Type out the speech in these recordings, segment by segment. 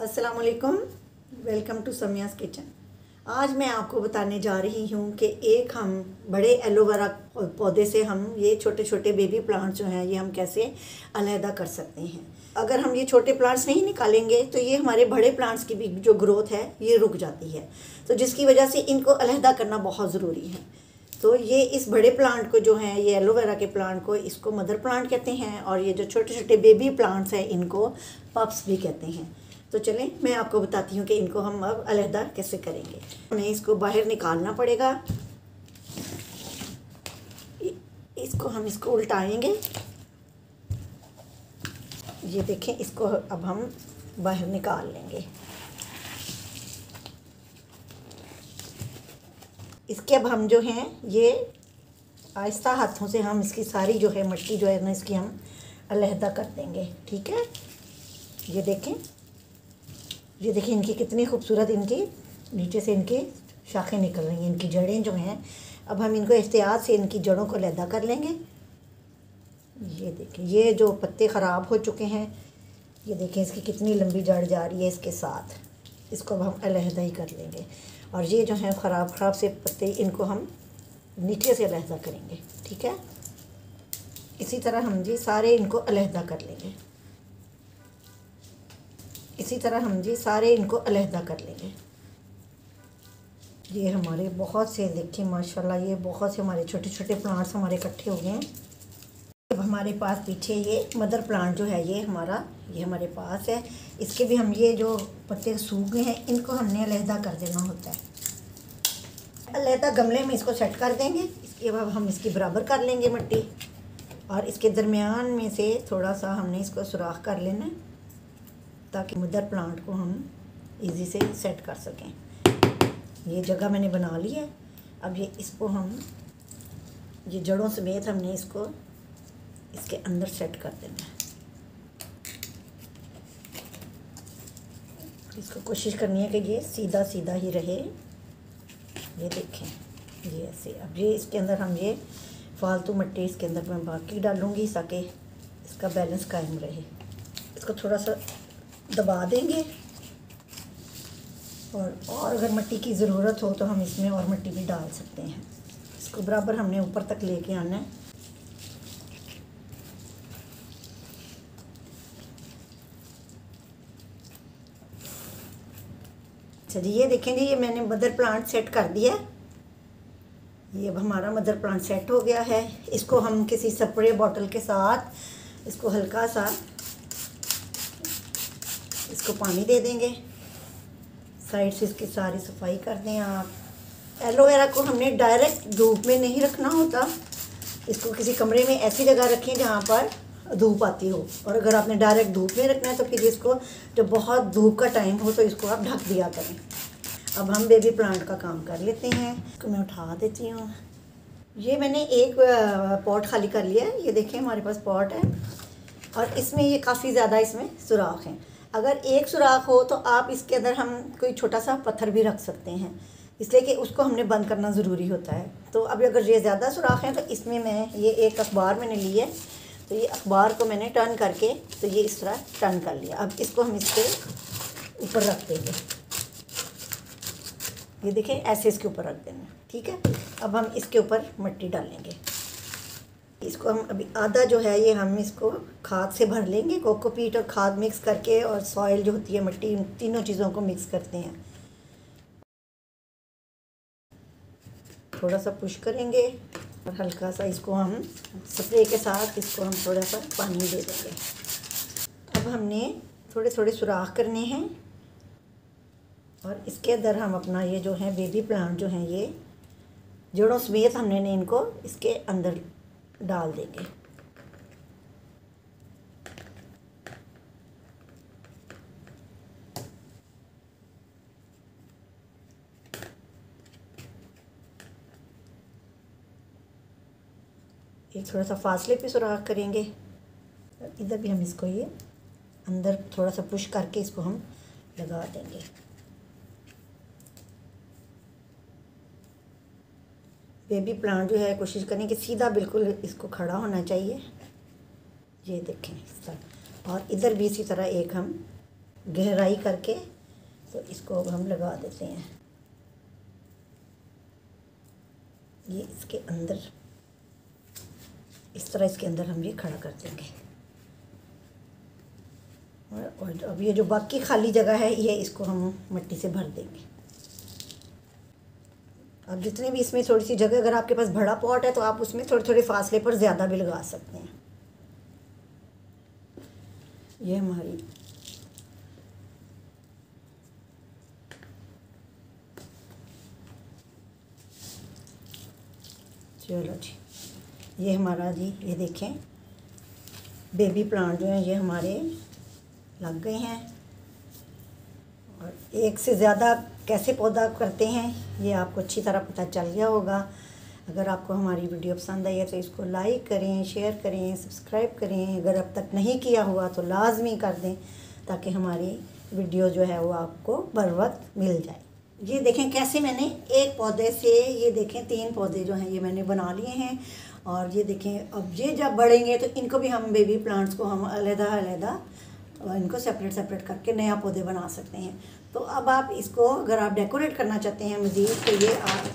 अस्सलाम वालेकुम to समियास kitchen. आज मैं आपको बताने जा रही हूँ कि एक हम बड़े एलोवेरा पौधे से हम ये छोटे छोटे बेबी प्लांट्स जो हैं, ये हम कैसे अलहदा कर सकते हैं। अगर हम ये छोटे प्लांट्स नहीं निकालेंगे तो ये हमारे बड़े प्लांट्स की भी जो ग्रोथ है, ये रुक जाती है। तो जिसकी वजह से इनको अलहदा करना बहुत ज़रूरी है। तो ये इस बड़े प्लांट को जो है, ये एलोवेरा के प्लांट को इसको मदर प्लांट कहते हैं, और ये जो छोटे छोटे बेबी प्लांट्स हैं, इनको पप्स भी कहते हैं। तो चलें, मैं आपको बताती हूँ कि इनको हम अब अलहदा कैसे करेंगे। हमें इसको बाहर निकालना पड़ेगा। इसको हम इसको उल्टाएँगे। ये देखें, इसको अब हम बाहर निकाल लेंगे। इसके अब हम जो हैं, ये आहिस्ता हाथों से हम इसकी सारी जो है मिट्टी जो है ना, इसकी हम अलहदा कर देंगे। ठीक है? ये देखें। ये देखिए, इनकी कितनी खूबसूरत इनकी, नीचे से इनकी शाखें निकल रही हैं, इनकी जड़ें जो हैं। अब हम इनको एहतियात से इनकी जड़ों को लहदा कर लेंगे। ये देखें ये जो पत्ते ख़राब हो चुके हैं, ये देखें इसकी कितनी लंबी जड़ जा रही है इसके साथ। इसको अब हम अलहदा ही कर लेंगे। और ये जो हैं, ख़राब ख़राब से पत्ते, इनको हम नीचे से अलहदा करेंगे, ठीक है? इसी तरह हम जी सारे इनको अलहदा कर लेंगे। इसी तरह हम जी सारे इनको अलहदा कर लेंगे। ये हमारे बहुत से, देखिए, माशाल्लाह, ये बहुत से हमारे छोटे छोटे प्लांट्स हमारे इकट्ठे हो गए हैं। अब हमारे पास पीछे ये मदर प्लांट जो है, ये हमारा, ये हमारे पास है। इसके भी हम ये जो पत्ते सूख गए हैं, इनको हमने अलहदा कर देना होता है। अलहदा गमले में इसको सेट कर देंगे। इसके बाद हम इसकी बराबर कर लेंगे मिट्टी। और इसके दरमियान में से थोड़ा सा हमने इसको सुराख कर लेना है। ताकि मदर प्लांट को हम इजी से सेट कर सकें। ये जगह मैंने बना ली है। अब ये इसको हम, ये जड़ों समेत हमने इसको इसके अंदर सेट कर देना है। इसको कोशिश करनी है कि ये सीधा सीधा ही रहे। ये देखें, ये ऐसे। अब ये इसके अंदर हम ये फालतू मिट्टी इसके अंदर मैं बाकी डालूँगी ताकि इसका बैलेंस कायम रहे। इसको थोड़ा सा दबा देंगे। और और अगर मिट्टी की ज़रूरत हो तो हम इसमें और मिट्टी भी डाल सकते हैं। इसको बराबर हमने ऊपर तक लेके आना है। जी ये देखें जी ये मैंने मदर प्लांट सेट कर दिया। ये अब हमारा मदर प्लांट सेट हो गया है। इसको हम किसी स्प्रे बॉटल के साथ, इसको हल्का सा इसको पानी दे देंगे। साइड से इसकी सारी सफ़ाई कर दें आप। एलोवेरा को हमने डायरेक्ट धूप में नहीं रखना होता। इसको किसी कमरे में ऐसी जगह रखें जहाँ पर धूप आती हो। और अगर आपने डायरेक्ट धूप में रखना है तो फिर इसको जब बहुत धूप का टाइम हो तो इसको आप ढक दिया करें। अब हम बेबी प्लांट का काम कर लेते हैं। इसको मैं उठा देती हूँ। ये मैंने एक पॉट खाली कर लिया है। ये देखें हमारे पास पॉट है। और इसमें ये काफ़ी ज़्यादा इसमें सुराख हैं। अगर एक सुराख हो तो आप इसके अंदर हम कोई छोटा सा पत्थर भी रख सकते हैं। इसलिए कि उसको हमने बंद करना ज़रूरी होता है। तो अभी अगर ये ज़्यादा सुराख हैं तो इसमें मैं ये एक अखबार मैंने ली है। तो ये अखबार को मैंने टर्न करके तो ये इस तरह टर्न कर लिया। अब इसको हम इसके ऊपर रख देंगे। ये देखें, ऐसे इसके ऊपर रख देना ठीक है? अब हम इसके ऊपर मिट्टी डालेंगे। इसको हम अभी आधा जो है ये हम इसको खाद से भर लेंगे, कोकोपीट और खाद मिक्स करके और सॉइल जो होती है मिट्टी तीनों चीज़ों को मिक्स करते हैं। थोड़ा सा पुश करेंगे और हल्का सा इसको हम स्प्रे के साथ इसको हम थोड़ा सा पानी दे देंगे। अब हमने थोड़े थोड़े सुराख करने हैं और इसके अंदर हम अपना ये जो है बेबी प्लांट जो हैं ये, जड़ों समेत हमने ने इनको इसके अंदर डाल देंगे। एक थोड़ा सा फासले पे सुराख करेंगे। इधर भी हम इसको ये अंदर थोड़ा सा पुश करके इसको हम लगा देंगे। बेबी प्लांट जो है, कोशिश करें कि सीधा बिल्कुल इसको खड़ा होना चाहिए। ये देखें इस तरह। और इधर भी इसी तरह एक हम गहराई करके तो इसको हम लगा देते हैं। ये इसके अंदर, इस तरह इसके अंदर हम ये खड़ा कर देंगे। और अब ये जो बाकी खाली जगह है, ये इसको हम मिट्टी से भर देंगे। अब जितने भी इसमें थोड़ी सी जगह, अगर आपके पास बड़ा पॉट है तो आप उसमें थोड़े थोड़े फासले पर ज़्यादा भी लगा सकते हैं। ये हमारी चलो जी। ये हमारा जी, ये देखें। बेबी प्लांट जो हैं, ये हमारे लग गए हैं। और एक से ज़्यादा कैसे पौधा करते हैं, ये आपको अच्छी तरह पता चल गया होगा। अगर आपको हमारी वीडियो पसंद आई है तो इसको लाइक करें, शेयर करें, सब्सक्राइब करें। अगर अब तक नहीं किया हुआ तो लाजमी कर दें, ताकि हमारी वीडियो जो है वो आपको बर वक्त मिल जाए। ये देखें कैसे मैंने एक पौधे से, ये देखें तीन पौधे जो हैं, ये मैंने बना लिए हैं। और ये देखें, अब ये जब बढ़ेंगे तो इनको भी हम बेबी प्लांट्स को हम अलहदा अलहदा इनको सेपरेट सेपरेट करके नया पौधे बना सकते हैं। तो अब आप इसको अगर आप डेकोरेट करना चाहते हैं मज़ीद तो ये आप,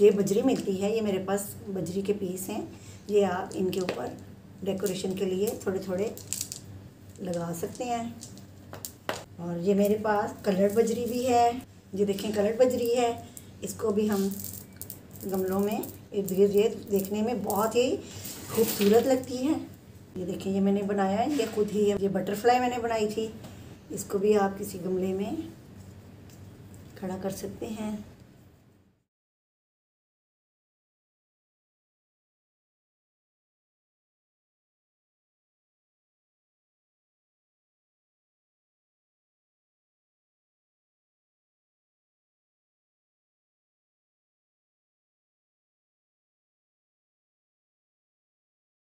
ये बजरी मिलती है, ये मेरे पास बजरी के पीस हैं। ये आप इनके ऊपर डेकोरेशन के लिए थोड़े थोड़े लगा सकते हैं। और ये मेरे पास कलर्ड बजरी भी है। ये देखें कलर्ड बजरी है। इसको भी हम गमलों में इर्द गिर्द देखने में बहुत ही खूबसूरत लगती है। ये देखिए, ये मैंने बनाया है। ये खुद ही ये बटरफ्लाई मैंने बनाई थी। इसको भी आप किसी गमले में खड़ा कर सकते हैं।